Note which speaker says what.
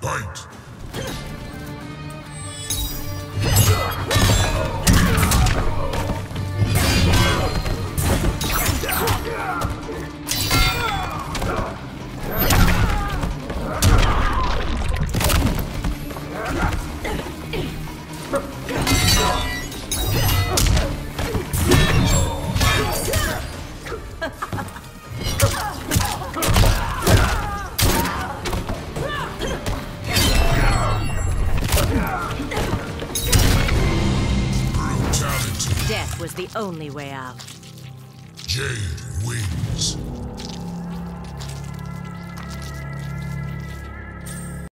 Speaker 1: Fight!
Speaker 2: Death was the only way out.
Speaker 1: Jade wins.